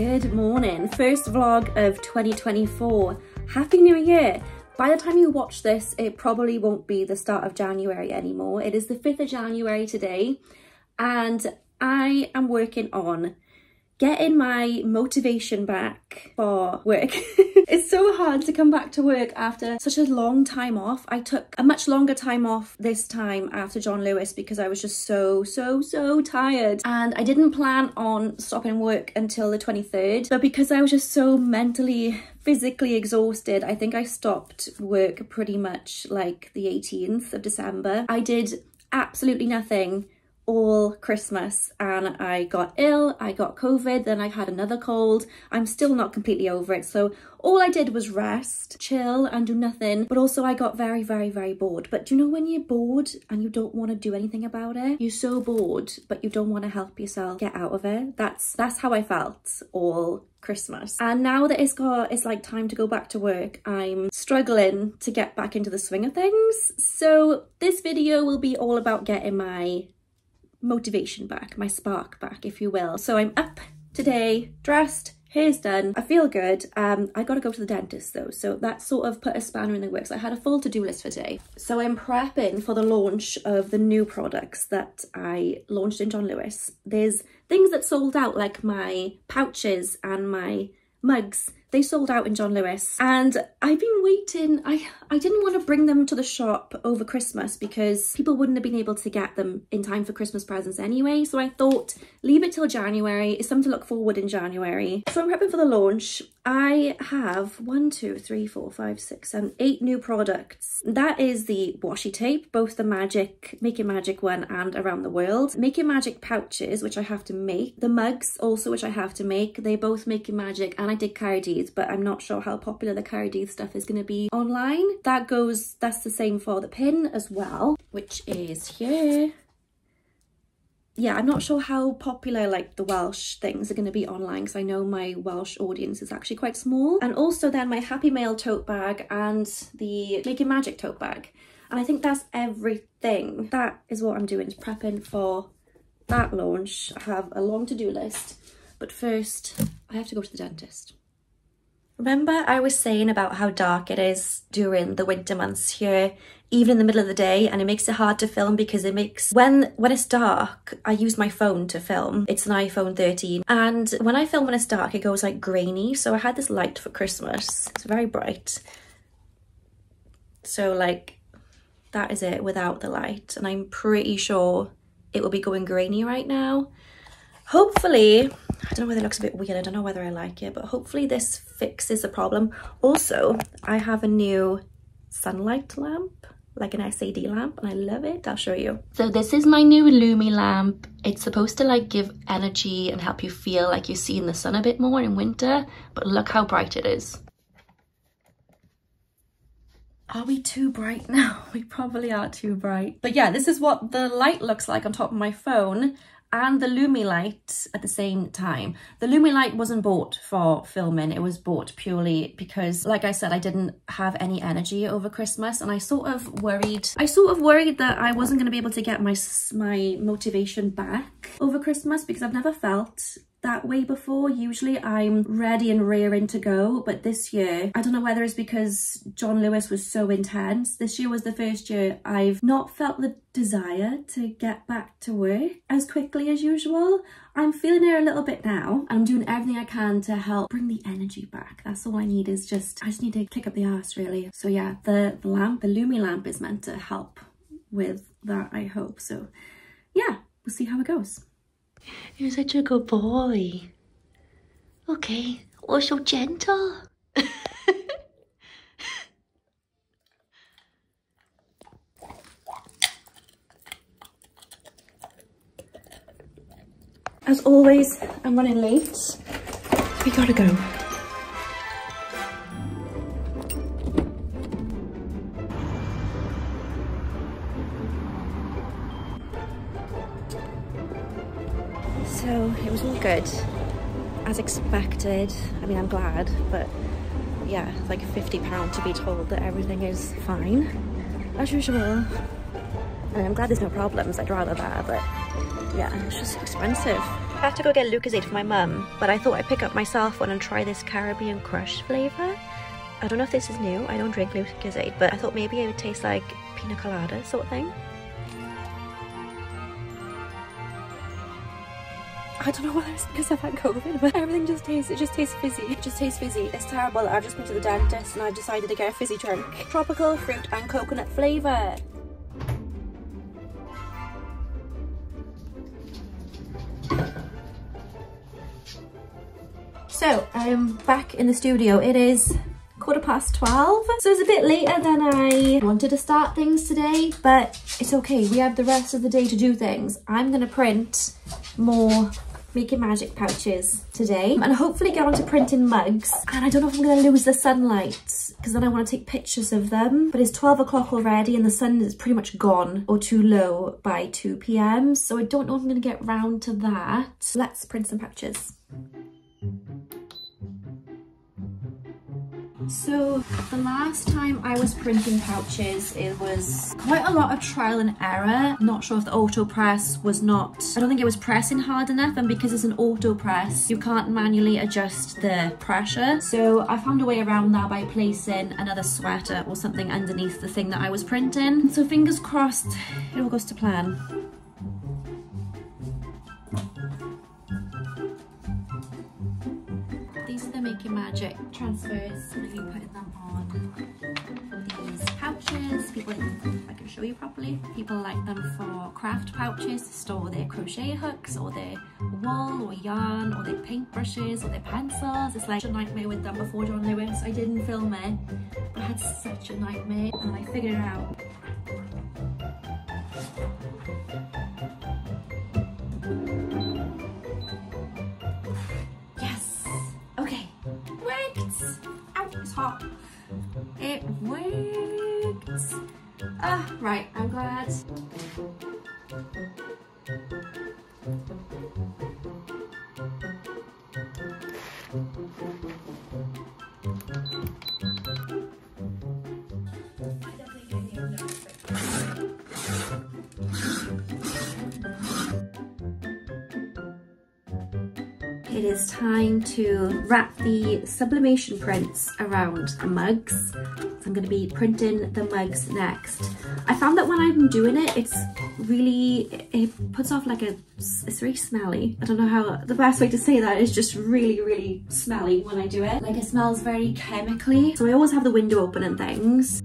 Good morning. First vlog of 2024. Happy New Year. By the time you watch this, it probably won't be the start of January anymore. It is the 5th of January today and I am working on getting my motivation back for work. it's so hard to come back to work after such a long time off. I took a much longer time off this time after John Lewis because I was just so, so, so tired. And I didn't plan on stopping work until the 23rd, but because I was just so mentally physically exhausted. I think I stopped work pretty much like the 18th of December. I did absolutely nothing all Christmas and I got ill, I got COVID, then I had another cold. I'm still not completely over it. So all I did was rest, chill and do nothing. But also I got very, very, very bored. But do you know when you're bored and you don't want to do anything about it? You're so bored, but you don't want to help yourself get out of it. That's that's how I felt all Christmas. And now that it's got, it's like time to go back to work, I'm struggling to get back into the swing of things. So this video will be all about getting my motivation back, my spark back, if you will. So I'm up today, dressed, hair's done, I feel good. Um, I gotta go to the dentist though, so that sort of put a spanner in the works. I had a full to-do list for today. So I'm prepping for the launch of the new products that I launched in John Lewis. There's things that sold out like my pouches and my mugs they sold out in John Lewis and I've been waiting. I, I didn't want to bring them to the shop over Christmas because people wouldn't have been able to get them in time for Christmas presents anyway. So I thought leave it till January. It's something to look forward in January. So I'm prepping for the launch. I have one, two, three, four, five, six, seven, eight new products. That is the washi tape, both the Magic, Make It Magic one and Around the World. Make It Magic pouches, which I have to make. The mugs also, which I have to make. They both Make It Magic and I did Cardi but I'm not sure how popular the Cardi stuff is going to be online. That goes, that's the same for the pin as well, which is here yeah, I'm not sure how popular like the Welsh things are going to be online because I know my Welsh audience is actually quite small. And also then my Happy Mail tote bag and the Making Magic tote bag. And I think that's everything. That is what I'm doing, prepping for that launch. I have a long to-do list. But first, I have to go to the dentist. Remember I was saying about how dark it is during the winter months here, even in the middle of the day, and it makes it hard to film because it makes, when, when it's dark, I use my phone to film. It's an iPhone 13. And when I film when it's dark, it goes like grainy. So I had this light for Christmas. It's very bright. So like, that is it without the light. And I'm pretty sure it will be going grainy right now. Hopefully, I don't know whether it looks a bit weird. I don't know whether I like it, but hopefully this fixes the problem. Also, I have a new sunlight lamp, like an SAD lamp, and I love it. I'll show you. So this is my new Lumi lamp. It's supposed to like give energy and help you feel like you're seeing the sun a bit more in winter, but look how bright it is. Are we too bright now? We probably are too bright. But yeah, this is what the light looks like on top of my phone and the Lumi light at the same time. The Lumi light wasn't bought for filming, it was bought purely because, like I said, I didn't have any energy over Christmas and I sort of worried, I sort of worried that I wasn't going to be able to get my, my motivation back over Christmas because I've never felt that way before. Usually I'm ready and rearing to go, but this year, I don't know whether it's because John Lewis was so intense. This year was the first year I've not felt the desire to get back to work as quickly as usual. I'm feeling it a little bit now. I'm doing everything I can to help bring the energy back. That's all I need is just, I just need to kick up the ass really. So yeah, the, the lamp, the Lumi lamp is meant to help with that, I hope. So yeah, we'll see how it goes. You're such a good boy. Okay, we're so gentle. As always, I'm running late. We gotta go. Good, as expected. I mean, I'm glad, but yeah, like £50 to be told that everything is fine, as usual. And I'm glad there's no problems, I'd rather that, but yeah, it's just expensive. I have to go get Lucozade for my mum, but I thought I'd pick up myself one and try this Caribbean Crush flavour. I don't know if this is new, I don't drink Lucozade, but I thought maybe it would taste like pina colada sort of thing. I don't know whether it's because I've had COVID, but everything just tastes, it just tastes fizzy. It just tastes fizzy. It's terrible. I've just been to the dentist and I've decided to get a fizzy drink. Tropical fruit and coconut flavour. So I'm back in the studio. It is quarter past 12. So it's a bit later than I wanted to start things today, but it's okay. We have the rest of the day to do things. I'm gonna print more Making Magic pouches today and hopefully get on to printing mugs. And I don't know if I'm gonna lose the sunlight because then I wanna take pictures of them. But it's 12 o'clock already and the sun is pretty much gone or too low by 2 p.m. So I don't know if I'm gonna get round to that. Let's print some pouches. So the last time I was printing pouches, it was quite a lot of trial and error. Not sure if the auto press was not, I don't think it was pressing hard enough. And because it's an auto press, you can't manually adjust the pressure. So I found a way around that by placing another sweater or something underneath the thing that I was printing. So fingers crossed, it all goes to plan. Magic transfers. Be putting them on these pouches. People, I can show you properly, people like them for craft pouches to store their crochet hooks or their wool or yarn or their paintbrushes or their pencils. It's like a nightmare with them before John Lewis. I didn't film it, but I had such a nightmare and I figured it out. Top. It worked. Ah, right, I'm glad. It is time to wrap the sublimation prints around the mugs. So I'm going to be printing the mugs next. I found that when I'm doing it, it's really, it puts off like a, it's very smelly. I don't know how, the best way to say that is just really, really smelly when I do it. Like it smells very chemically. So I always have the window open and things.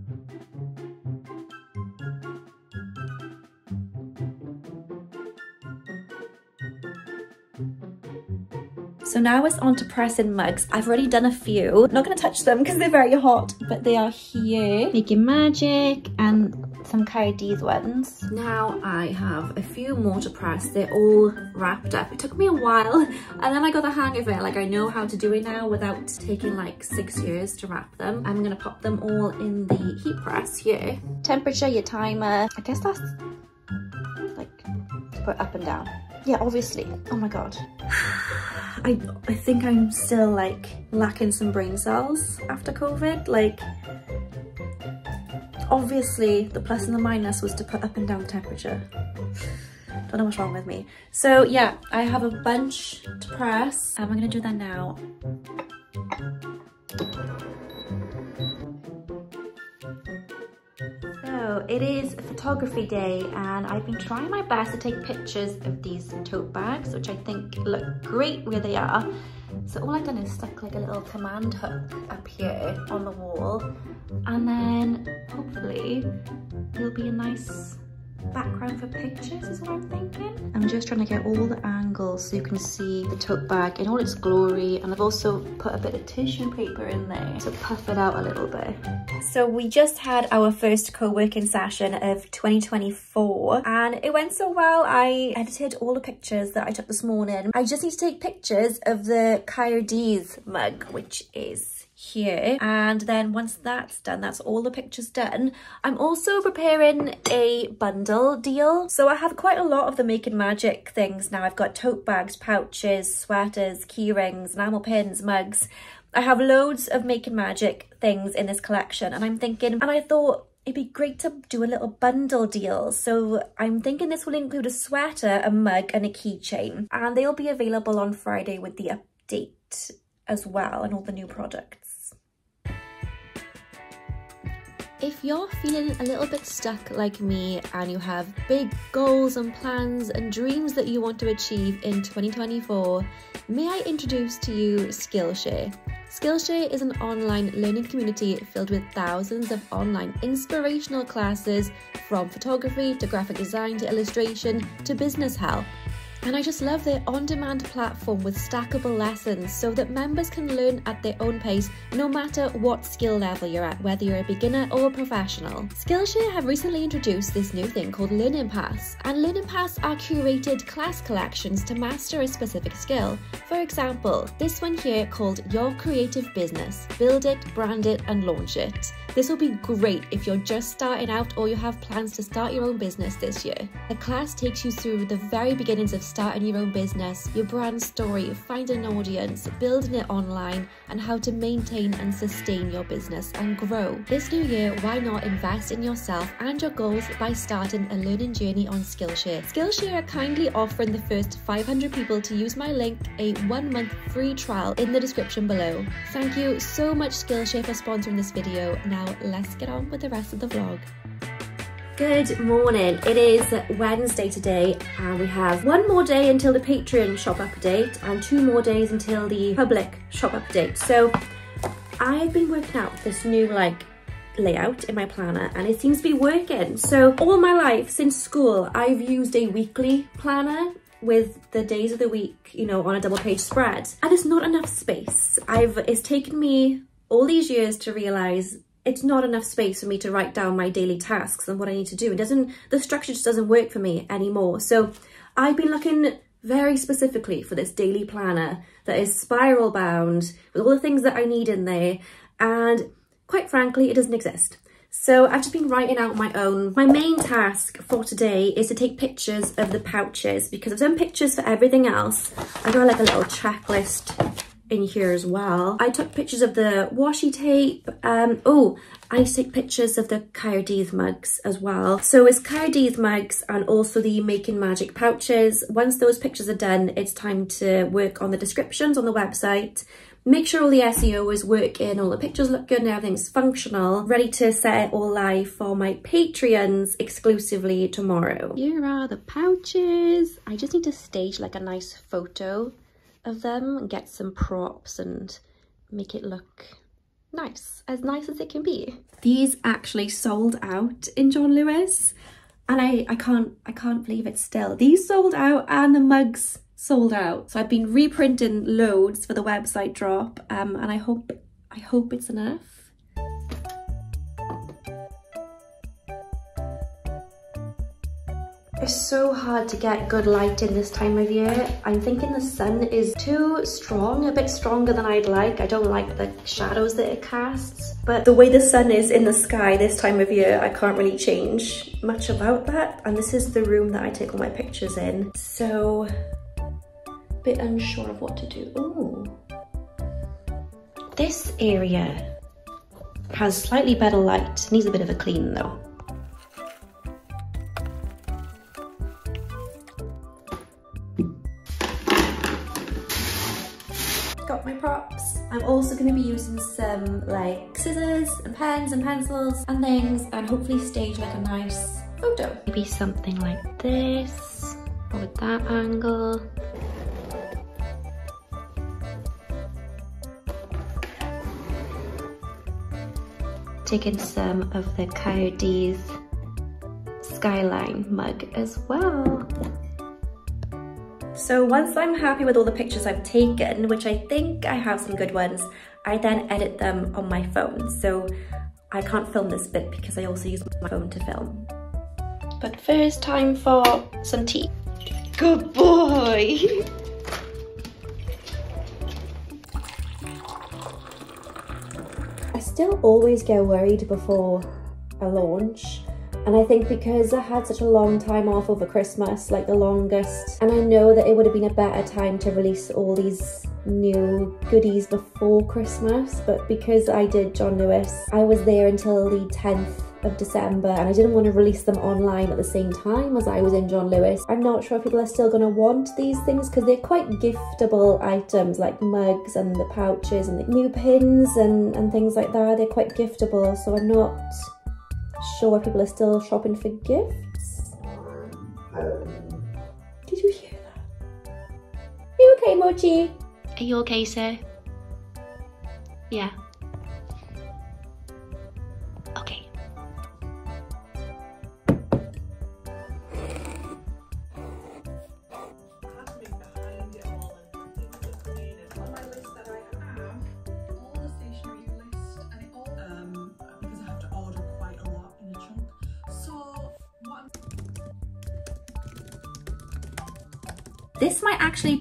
Now it's on to pressing mugs. I've already done a few. Not gonna touch them because they're very hot, but they are here. Making Magic and some Kaidi's ones. Now I have a few more to press. They're all wrapped up. It took me a while and then I got the hang of it. Like I know how to do it now without taking like six years to wrap them. I'm gonna pop them all in the heat press here. Temperature, your timer. I guess that's like to put up and down. Yeah, obviously. Oh my God. I, I think I'm still like lacking some brain cells after COVID. Like, obviously the plus and the minus was to put up and down temperature. Don't know what's wrong with me. So yeah, I have a bunch to press. Um, I'm gonna do that now. It is photography day and I've been trying my best to take pictures of these tote bags which I think look great where they are. So all I've done is stuck like a little command hook up here on the wall and then hopefully it'll be a nice background for pictures is what I'm thinking. I'm just trying to get all the angles so you can see the tote bag in all its glory and I've also put a bit of tissue paper in there to puff it out a little bit. So we just had our first co-working session of 2024 and it went so well. I edited all the pictures that I took this morning. I just need to take pictures of the Kaidi's mug which is here and then once that's done that's all the pictures done i'm also preparing a bundle deal so i have quite a lot of the making magic things now i've got tote bags pouches sweaters key rings enamel pins mugs i have loads of making magic things in this collection and i'm thinking and i thought it'd be great to do a little bundle deal. So I'm thinking this will include a sweater, a mug and a keychain. And they'll be available on Friday with the update as well and all the new products. If you're feeling a little bit stuck like me and you have big goals and plans and dreams that you want to achieve in 2024, may I introduce to you Skillshare. Skillshare is an online learning community filled with thousands of online inspirational classes from photography to graphic design to illustration to business help. And I just love their on demand platform with stackable lessons so that members can learn at their own pace no matter what skill level you're at, whether you're a beginner or a professional. Skillshare have recently introduced this new thing called Learning Paths, and Learning Paths are curated class collections to master a specific skill. For example, this one here called Your Creative Business Build it, brand it, and launch it. This will be great if you're just starting out or you have plans to start your own business this year. The class takes you through the very beginnings of starting your own business, your brand story, finding an audience, building it online, and how to maintain and sustain your business and grow. This new year, why not invest in yourself and your goals by starting a learning journey on Skillshare? Skillshare are kindly offering the first 500 people to use my link a one month free trial in the description below. Thank you so much Skillshare for sponsoring this video. Now now let's get on with the rest of the vlog. Good morning. It is Wednesday today and we have one more day until the Patreon shop update and two more days until the public shop update. So I've been working out this new like layout in my planner and it seems to be working. So all my life since school, I've used a weekly planner with the days of the week, you know, on a double page spread and it's not enough space. I've, it's taken me all these years to realize it's not enough space for me to write down my daily tasks and what I need to do. It doesn't, the structure just doesn't work for me anymore. So I've been looking very specifically for this daily planner that is spiral bound with all the things that I need in there. And quite frankly, it doesn't exist. So I've just been writing out my own. My main task for today is to take pictures of the pouches because I've done pictures for everything else. I've got like a little checklist in here as well. I took pictures of the washi tape. Um, oh, I take pictures of the Cardies mugs as well. So it's Cardies mugs and also the Making Magic pouches. Once those pictures are done, it's time to work on the descriptions on the website. Make sure all the SEO is working, all the pictures look good and everything's functional. Ready to set it all live for my Patreons exclusively tomorrow. Here are the pouches. I just need to stage like a nice photo of them and get some props and make it look nice, as nice as it can be. These actually sold out in John Lewis and I, I can't I can't believe it still. These sold out and the mugs sold out. So I've been reprinting loads for the website drop um, and I hope I hope it's enough. It's so hard to get good light in this time of year. I'm thinking the sun is too strong, a bit stronger than I'd like. I don't like the shadows that it casts. But the way the sun is in the sky this time of year, I can't really change much about that. And this is the room that I take all my pictures in. So, a bit unsure of what to do. Ooh. This area has slightly better light. Needs a bit of a clean though. Props. I'm also going to be using some like scissors and pens and pencils and things and hopefully stage like a nice photo. Maybe something like this or with that angle. Taking some of the Coyotes Skyline mug as well. So once I'm happy with all the pictures I've taken, which I think I have some good ones, I then edit them on my phone. So I can't film this bit because I also use my phone to film. But first time for some tea. Good boy! I still always get worried before a launch and I think because I had such a long time off over Christmas, like the longest, and I know that it would have been a better time to release all these new goodies before Christmas, but because I did John Lewis, I was there until the 10th of December and I didn't want to release them online at the same time as I was in John Lewis. I'm not sure if people are still going to want these things because they're quite giftable items like mugs and the pouches and the new pins and, and things like that. They're quite giftable so I'm not sure if people are still shopping for gifts. Did you hear that? Are you okay, Mochi? Are you okay, sir? Yeah.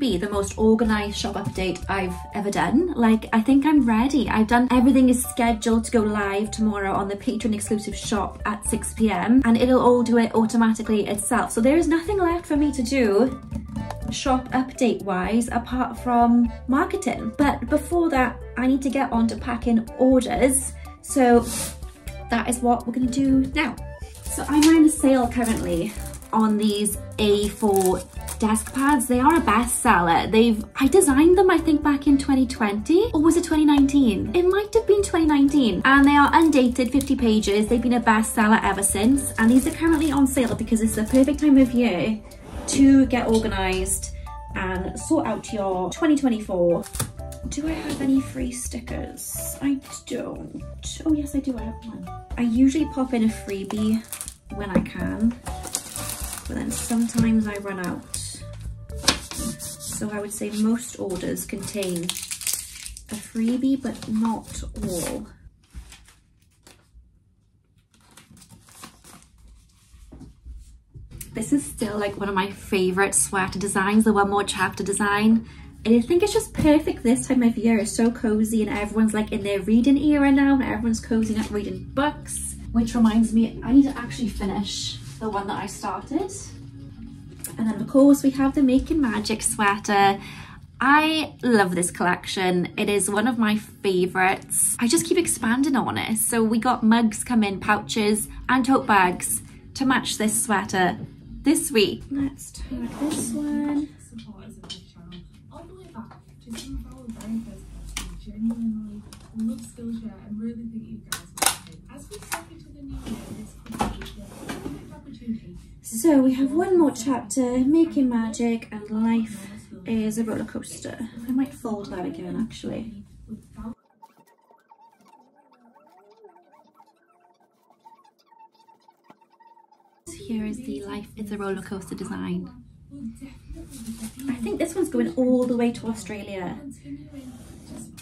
The most organised shop update I've ever done. Like, I think I'm ready. I've done everything is scheduled to go live tomorrow on the Patreon exclusive shop at 6pm and it'll all do it automatically itself. So there is nothing left for me to do shop update wise apart from marketing. But before that, I need to get on to packing orders. So that is what we're gonna do now. So I'm running a sale currently on these A4 desk pads. They are a bestseller. They've, I designed them I think back in 2020 or was it 2019? It might have been 2019 and they are undated 50 pages. They've been a bestseller ever since and these are currently on sale because it's the perfect time of year to get organized and sort out your 2024 do I have any free stickers? I don't. Oh yes, I do, I have one. I usually pop in a freebie when I can, but then sometimes I run out. So I would say most orders contain a freebie, but not all. This is still like one of my favorite sweater designs, the One More Chapter design. And I think it's just perfect this time of year. It's so cozy and everyone's like in their reading era now and everyone's cozying up reading books. Which reminds me, I need to actually finish the one that I started. And then of course we have the Making Magic sweater. I love this collection. It is one of my favorites. I just keep expanding on it. So we got mugs come in, pouches and tote bags to match this sweater this week. Let's tag this one. supporters of this channel. All the way back to some of our very first posts. We genuinely love Skillshare and really think you guys will like it. As we step into the new year, this could be the perfect opportunity So we have one more chapter, Making Magic and Life is a roller coaster. I might fold that again actually. Here is the Life is a roller coaster design. I think this one's going all the way to Australia. continuing just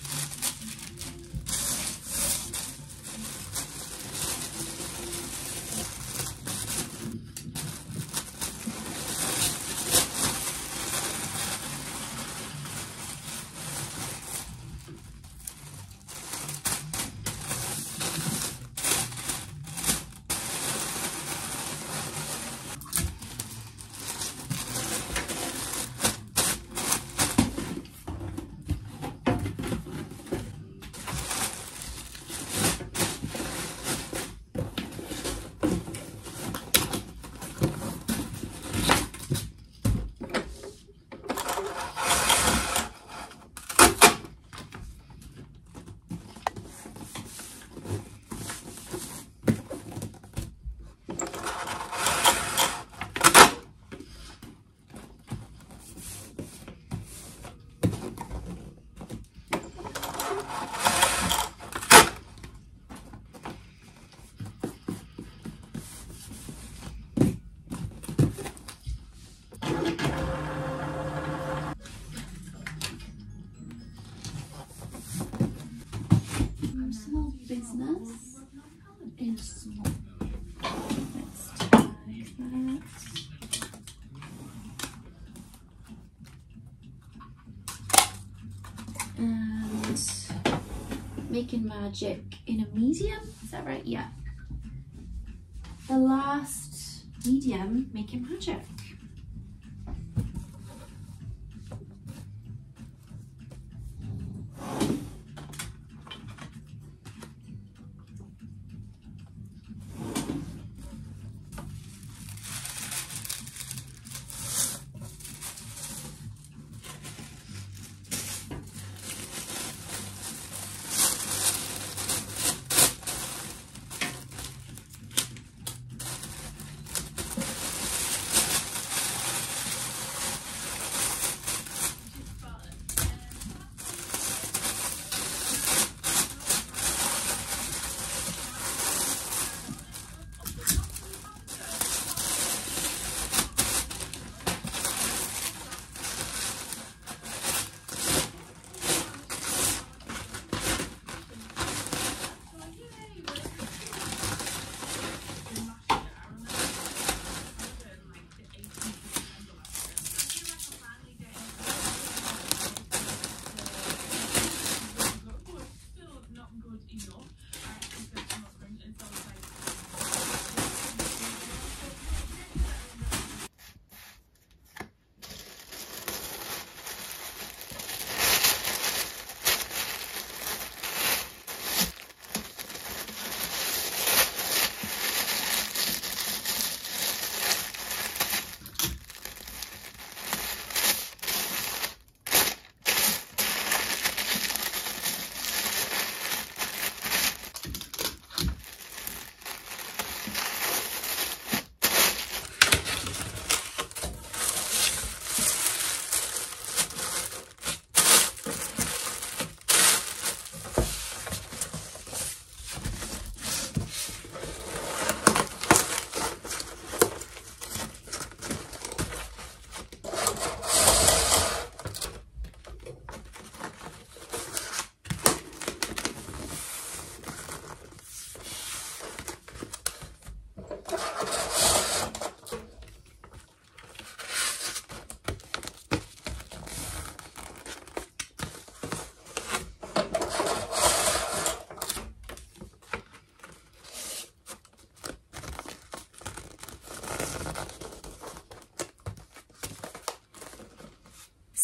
Small business is small. Let's tag that. And making magic in a medium, is that right? Yeah. The last medium, making magic.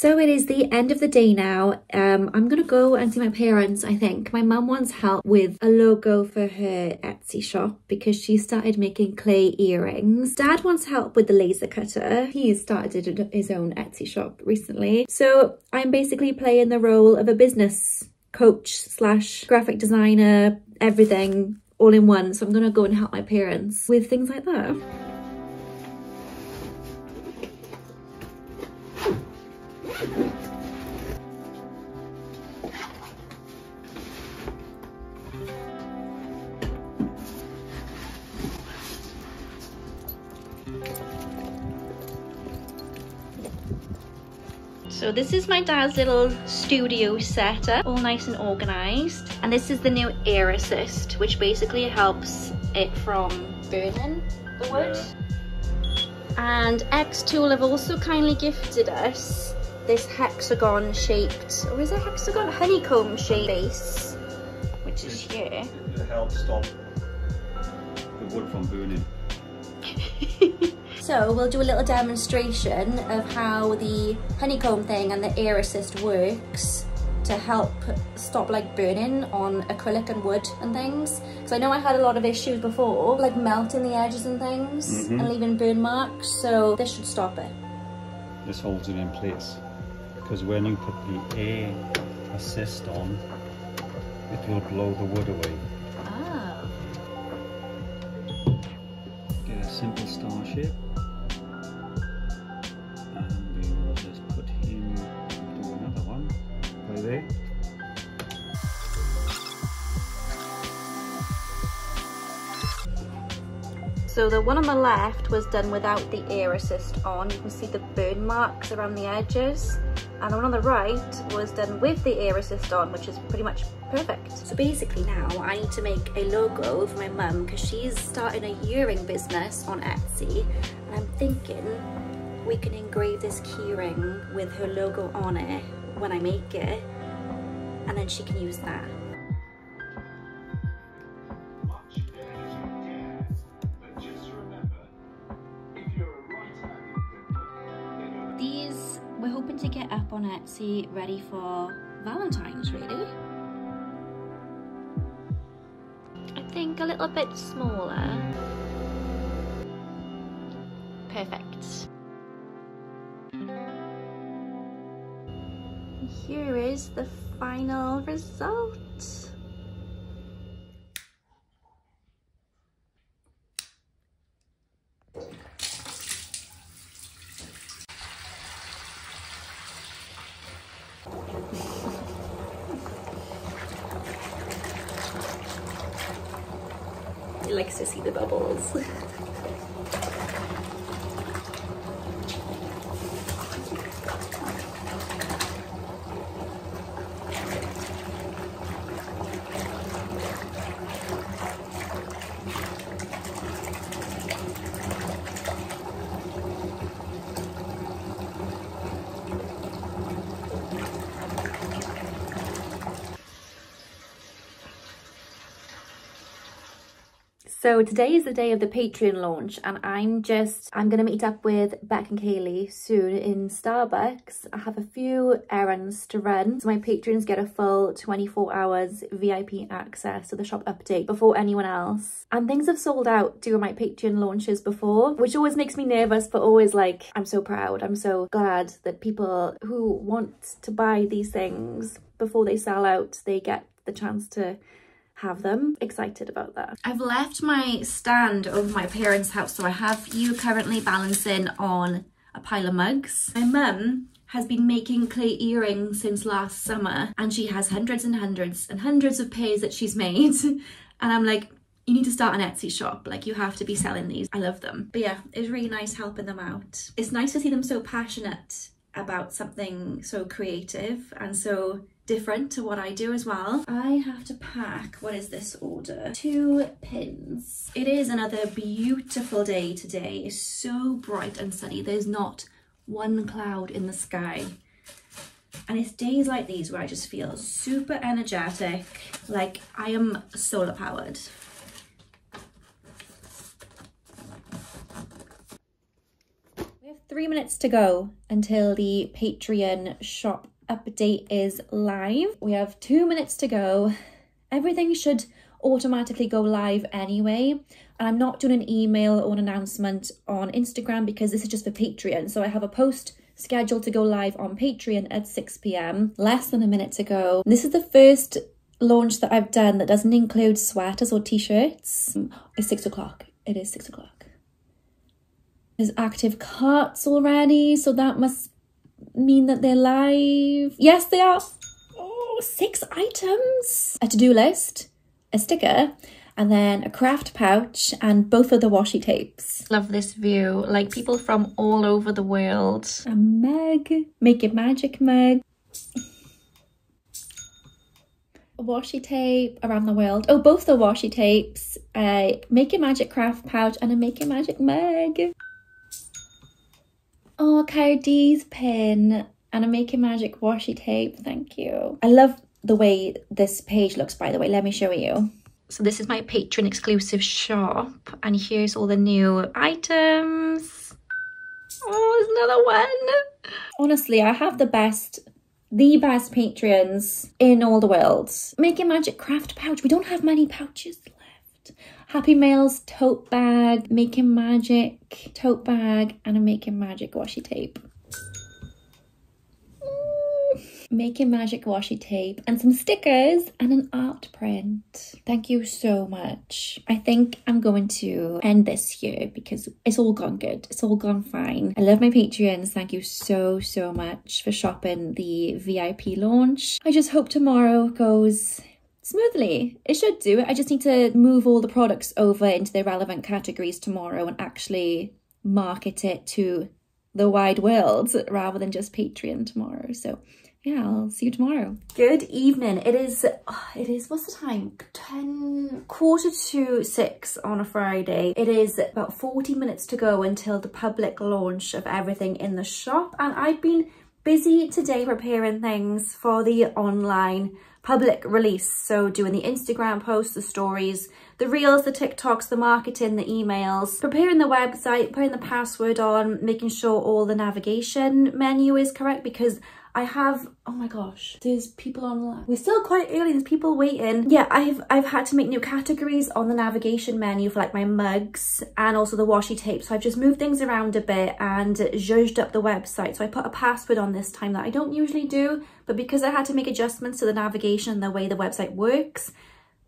So it is the end of the day now. Um, I'm gonna go and see my parents, I think. My mum wants help with a logo for her Etsy shop because she started making clay earrings. Dad wants help with the laser cutter. He started his own Etsy shop recently. So I'm basically playing the role of a business coach slash graphic designer, everything all in one. So I'm gonna go and help my parents with things like that. So this is my dad's little studio setup, all nice and organised. And this is the new Air Assist, which basically helps it from burning the wood. And Xtool have also kindly gifted us this hexagon shaped, or is it hexagon? Honeycomb shaped base, which is here. It helps stop the wood from burning. So we'll do a little demonstration of how the honeycomb thing and the air assist works to help stop like burning on acrylic and wood and things. So I know I had a lot of issues before, like melting the edges and things mm -hmm. and leaving burn marks. So this should stop it. This holds it in place because when you put the air assist on, it will blow the wood away. Ah. Get a simple star shape. And we will just put him, do another one, right there. So the one on the left was done without the air assist on. You can see the burn marks around the edges. And the one on the right was done with the air assist on, which is pretty much perfect. So basically now I need to make a logo for my mum because she's starting a earring business on Etsy. And I'm thinking we can engrave this keyring with her logo on it when I make it. And then she can use that. Etsy ready for Valentine's really. I think a little bit smaller. Perfect. Here is the final result. He likes to see the bubbles. So today is the day of the Patreon launch and I'm just, I'm going to meet up with Beck and Kaylee soon in Starbucks. I have a few errands to run. So my patrons get a full 24 hours VIP access to the shop update before anyone else. And things have sold out during my Patreon launches before, which always makes me nervous, but always like, I'm so proud. I'm so glad that people who want to buy these things before they sell out, they get the chance to have them. Excited about that. I've left my stand over my parents' house, so I have you currently balancing on a pile of mugs. My mum has been making clay earrings since last summer and she has hundreds and hundreds and hundreds of pairs that she's made and I'm like you need to start an Etsy shop like you have to be selling these I love them but yeah it's really nice helping them out it's nice to see them so passionate about something so creative and so different to what I do as well. I have to pack, what is this order? Two pins. It is another beautiful day today. It's so bright and sunny. There's not one cloud in the sky. And it's days like these where I just feel super energetic, like I am solar powered. We have three minutes to go until the Patreon shop update is live. We have two minutes to go. Everything should automatically go live anyway. And I'm not doing an email or an announcement on Instagram because this is just for Patreon. So I have a post scheduled to go live on Patreon at 6 pm, less than a minute to go. This is the first launch that I've done that doesn't include sweaters or t-shirts. It's six o'clock. It is six o'clock. There's active carts already, so that must mean that they're live. Yes, they are. Oh, six items. A to-do list, a sticker, and then a craft pouch and both of the washi tapes. Love this view. Like people from all over the world. A mug, Make It Magic mug. A washi tape around the world. Oh, both the washi tapes. A Make It Magic craft pouch and a Make It Magic mug. Oh, Cardi's pin and a Make It Magic washi tape. Thank you. I love the way this page looks, by the way. Let me show you. So this is my Patreon exclusive shop and here's all the new items. Oh, there's another one. Honestly, I have the best, the best Patreons in all the world. Make It Magic craft pouch. We don't have many pouches left. Happy Mails tote bag, Making Magic tote bag and a Make It Magic washi tape. Mm. Making Magic washi tape and some stickers and an art print. Thank you so much. I think I'm going to end this here because it's all gone good. It's all gone fine. I love my Patreons. Thank you so, so much for shopping the VIP launch. I just hope tomorrow goes smoothly. It should do. I just need to move all the products over into their relevant categories tomorrow and actually market it to the wide world rather than just Patreon tomorrow. So yeah, I'll see you tomorrow. Good evening. It is, oh, it is, what's the time? 10, quarter to six on a Friday. It is about 40 minutes to go until the public launch of everything in the shop. And I've been busy today preparing things for the online public release. So doing the Instagram posts, the stories, the reels, the TikToks, the marketing, the emails, preparing the website, putting the password on, making sure all the navigation menu is correct because I have, oh my gosh, there's people online. We're still quite early, there's people waiting. Yeah, I've I've had to make new categories on the navigation menu for like my mugs and also the washi tape. So I've just moved things around a bit and zhuzhed up the website. So I put a password on this time that I don't usually do, but because I had to make adjustments to the navigation and the way the website works,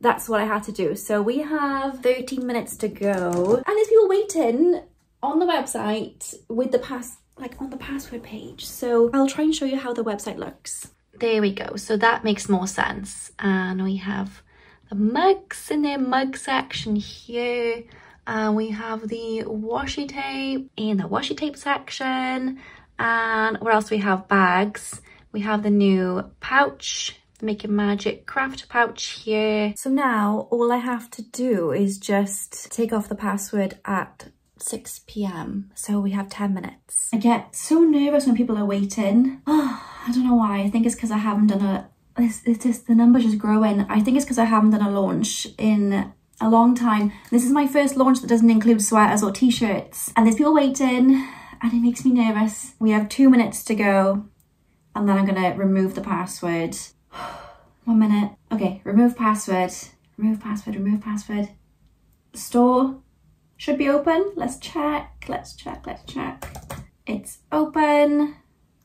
that's what I had to do. So we have 13 minutes to go and there's people waiting on the website with the pass like on the password page. So I'll try and show you how the website looks. There we go. So that makes more sense. And we have the mugs in the mug section here. And we have the washi tape in the washi tape section. And where else we have bags? We have the new pouch Make It Magic craft pouch here. So now all I have to do is just take off the password at 6 p.m. So we have 10 minutes. I get so nervous when people are waiting. Oh, I don't know why. I think it's because I haven't done a, it's, it's just, the numbers just growing. I think it's because I haven't done a launch in a long time. This is my first launch that doesn't include sweaters or t-shirts. And there's people waiting and it makes me nervous. We have two minutes to go and then I'm gonna remove the password. One minute. Okay, remove password. Remove password, remove password. Store should be open. Let's check, let's check, let's check. It's open.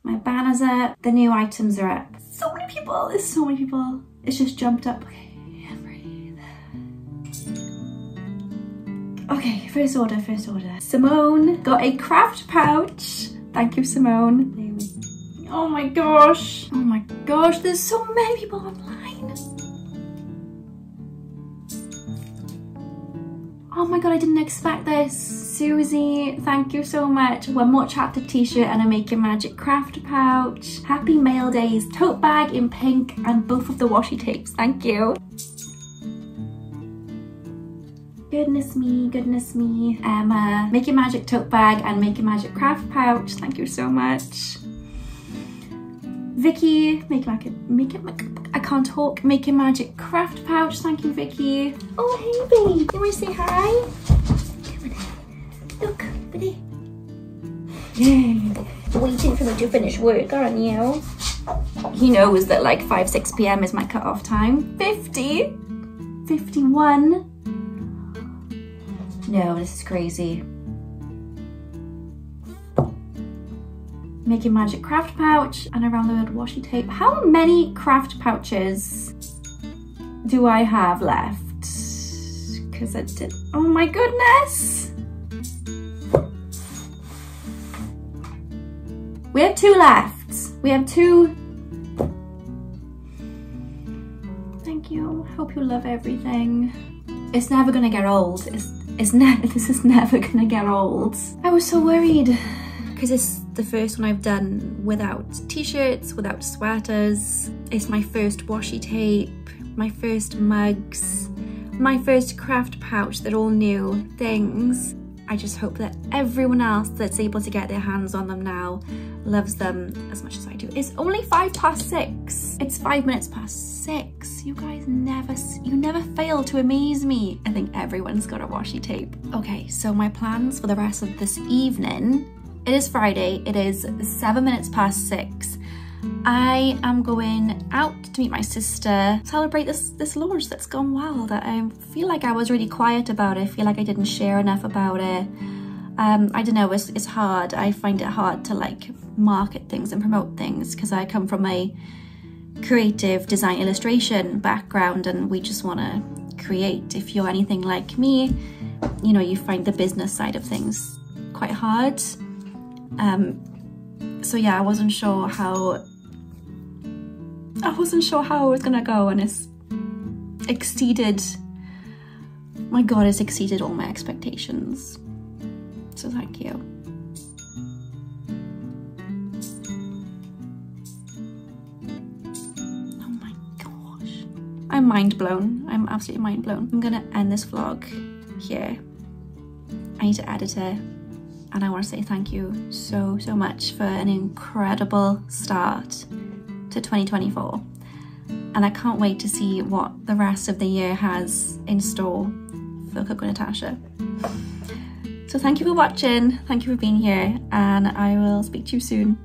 My banner's up. The new items are up. So many people, there's so many people. It's just jumped up. Okay. Okay, first order, first order. Simone got a craft pouch. Thank you, Simone. Oh my gosh. Oh my gosh, there's so many people online. Oh my god, I didn't expect this. Susie, thank you so much. One more chapter t-shirt and a Make It Magic craft pouch. Happy Mail Days tote bag in pink and both of the washi tapes. Thank you. Goodness me, goodness me. Emma, Make It Magic tote bag and Make It Magic craft pouch. Thank you so much. Vicky, make magic, make it, I can't talk, make a magic craft pouch. Thank you, Vicky. Oh, hey, babe. You want to say hi? Look, buddy. Waiting for me to finish work, aren't you? He knows that like 5, 6 p.m. is my cut-off time. 50? 51? No, this is crazy. Making Magic craft pouch and around the word washi tape. How many craft pouches do I have left? Because I did, oh my goodness! We have two left. We have two. Thank you. Hope you love everything. It's never gonna get old. It's, it's ne this is never gonna get old. I was so worried because it's the first one I've done without t-shirts, without sweaters. It's my first washi tape, my first mugs, my first craft pouch. They're all new things. I just hope that everyone else that's able to get their hands on them now loves them as much as I do. It's only five past six. It's five minutes past six. You guys never, you never fail to amaze me. I think everyone's got a washi tape. Okay, so my plans for the rest of this evening. It is Friday. It is seven minutes past six. I am going out to meet my sister, celebrate this, this launch that's gone that I feel like I was really quiet about it. I feel like I didn't share enough about it. Um, I don't know, it's, it's hard. I find it hard to like market things and promote things because I come from a creative design illustration background and we just want to create. If you're anything like me, you know, you find the business side of things quite hard. Um, so yeah, I wasn't sure how I wasn't sure how it was gonna go and it's exceeded my god it's exceeded all my expectations. So thank you. Oh my gosh. I'm mind blown. I'm absolutely mind blown. I'm gonna end this vlog here. I need to edit it and I want to say thank you so so much for an incredible start to 2024 and I can't wait to see what the rest of the year has in store for CoconuTacha. So thank you for watching, thank you for being here and I will speak to you soon.